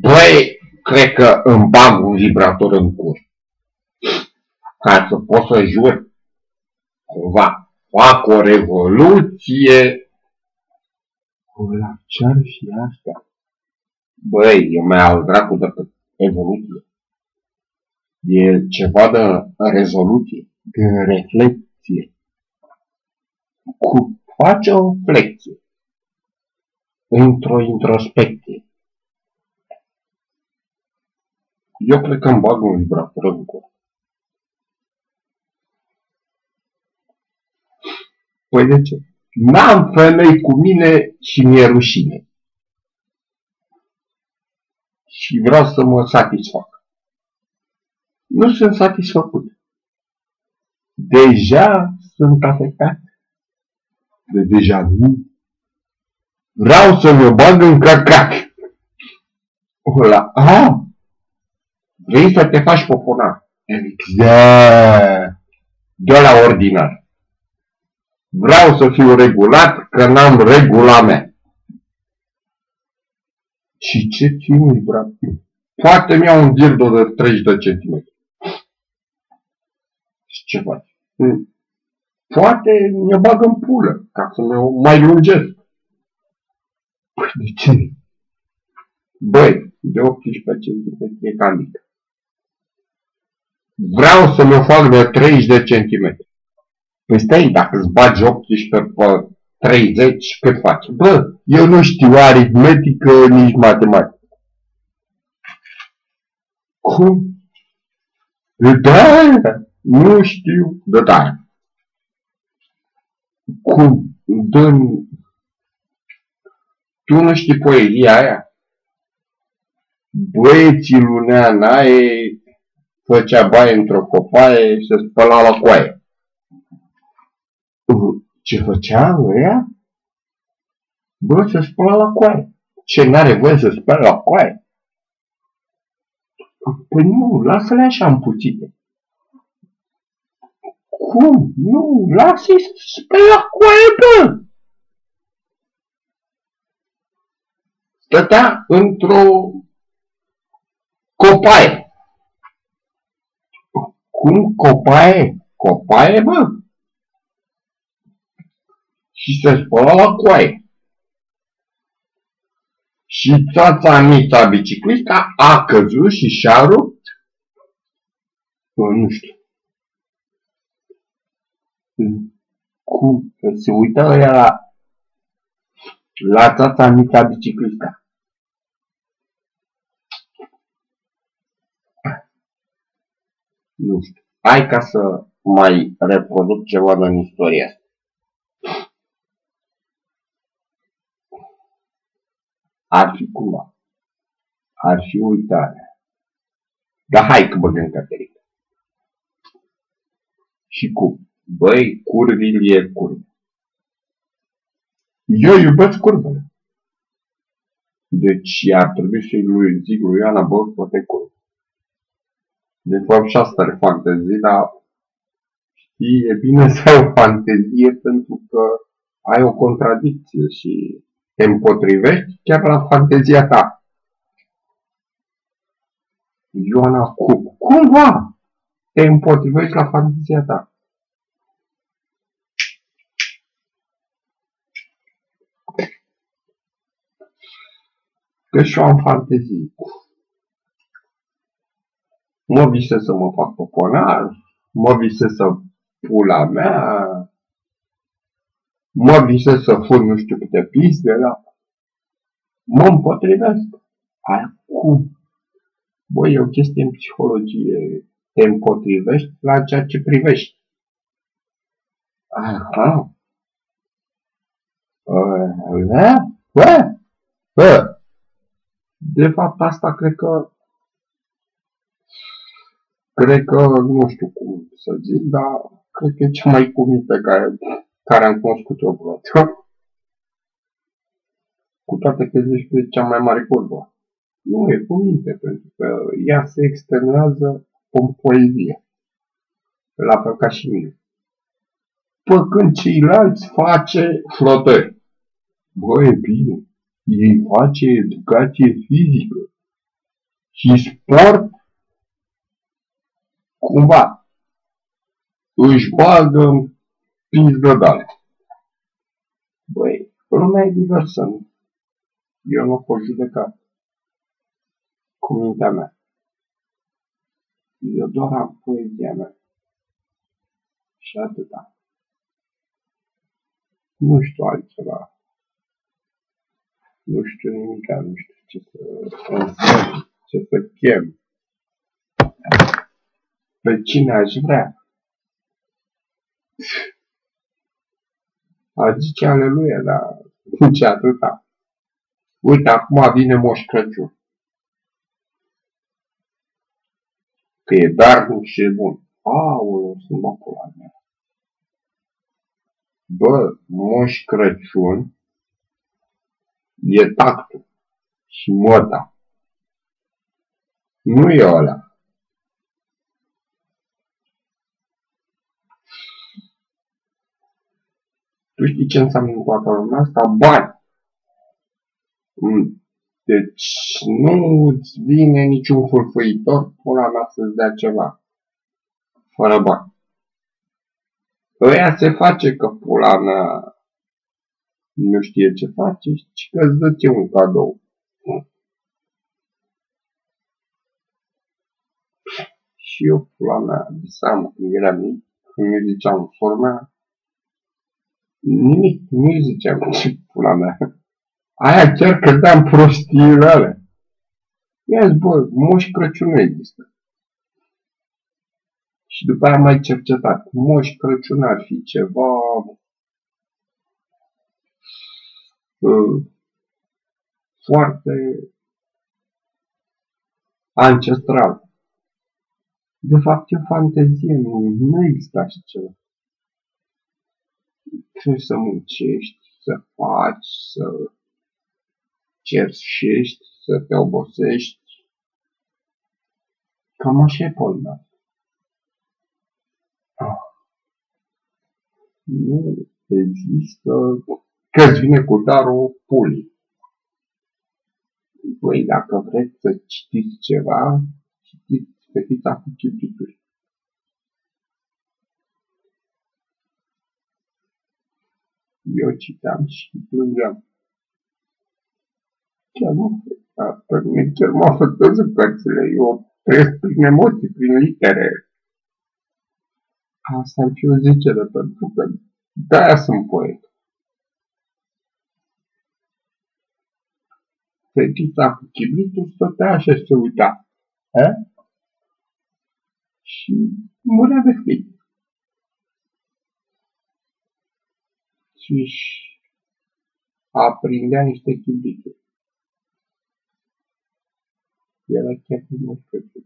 Băi, cred că îmi bag un vibrator în cur. Ca să pot să jur. Cumva, fac o revoluție. Ăla, ce-ar fi asta? Băi, e mai al dracu decât evoluție. E ceva de rezoluție, de reflexie. Cu face o flexie într-o introspecție. Eu cred că îmi bag un vibrator în cur. Păi de ce? N-am femei cu mine și mi-e rușine. Și vreau să mă satisfac. Nu sunt satisfăcut. Deja sunt afectat. De deja nu. Vreau să mi-o bag în cacac. Ăla, a, vrei să te faci popular. Exact. De la ordinar. Vreau să fiu regulat, că n-am regula mea. Și ce ținui, brate? Poate mi iau un dildo de 30 de centimetri. Și ce faci? Poate mi-o bag în pulă, ca să mi-o mai lungesc. Păi de ce? Băi, de 18 centimetri e cam mică. Vreau să mi-o fac de 30 de centimetri. Păi stai, dacă îți bagi 18 pe 30, cât faci? Bă, eu nu știu aritmetică, nici matematică. Cum? Da, nu știu. Da, da. Cum? Dă tu nu știi poezia aia? Băieții lunea naie făcea baie într-o copaie și se spăla la coaie. Ce făcea ăia? Bă, se spăla la coaie. Ce n-are voie să spăla la coaie? Păi nu, lasă-le așa împuțite. Cum? Nu, lasă-i să spăla la coaie, bă! Stătea într-o copaie. Cum copaie? Copaie, bă? Și se spăla la coaie. Și țața mița biciclista a căzut și și-a rupt. Nu știu. Cum? Se uită ăia la, la țața mița biciclista. Nu știu. Hai ca să mai reproduc ceva din istoria asta. Ar fi cumva. Ar fi uitarea. Dar hai că băgăm caterica. Și cum? Băi, curvil e curve. Eu iubesc curvele. Deci ar trebui să-i lui zic lui Ioana, bă, poate curve. De fapt și asta are fantezie, dar știi, e bine să ai o fantezie pentru că ai o contradicție și te împotrivești chiar la fantezia ta. Ioana Cup. Cumva te împotrivești la fantezia ta. Că și eu am fantezie mă visez să mă fac poponar, mă visez să pula mea, mă visez să fur nu știu câte piste, da? Mă împotrivesc. Acum, băi, e o chestie în psihologie. Te împotrivești la ceea ce privești. Aha. Da? Bă? Bă? De fapt, asta cred că cred că, nu știu cum să zic, dar cred că e cea mai cuvinte care, care am cunoscut eu vreodată. Cu toate că zici că e cea mai mare curvă. Nu e cuvinte, pentru că ea se externează în poezie. La fel ca și mine. Pe când ceilalți face flotări. Bă, e bine. Ei face educație fizică și sport cumva își bagă în pizdădale. Băi, lumea e diversă, nu? Eu nu pot judeca cu mintea mea. Eu doar am poezia mea. Și atâta. Nu știu altceva. Nu știu nimic, nu știu ce să însemn, ce să chem. Pe cine aș vrea? A zice aleluia, dar ce atâta. Uite, acum vine Moș Crăciun. Că e darnic și e bun. Aoleu, sunt la mea. Bă, Moș Crăciun e tactul și măta. Nu e ăla. Tu știi ce înseamnă toată lumea asta? Bani. Mm. Deci nu îți vine niciun furfăitor pula mea să-ți dea ceva. Fără bani. Ăia se face că pula mea nu știe ce face și că îți dă un cadou. Și eu, pula mea, visam când eram mic, când mi ziceam forma, nimic, nu ziceam ce pula mea. Aia chiar credeam prostiile alea. Ia zi, bă, Moș Crăciun nu există. Și după aia am mai cercetat. Moș Crăciun ar fi ceva uh, foarte ancestral. De fapt, e o fantezie, nu, nu există așa ceva. Trebuie să muncești, să faci, să cerșești, să te obosești. Cam așa e polna. Ah. Nu există că îți vine cu darul pulii. Păi, dacă vreți să citiți ceva, citiți fetița cu chibrituri. Eu citam și plângeam. Chiar mă, pe mine chiar mă afectează cărțile. Eu trăiesc prin emoții, prin litere. Asta ar fi o zicere, pentru că de-aia sunt poet. Fetița cu chibritul stătea așa și se uita. Eh? Și murea de frică. Și își aprindea niște chibrituri. Era chiar de moș Crăciun.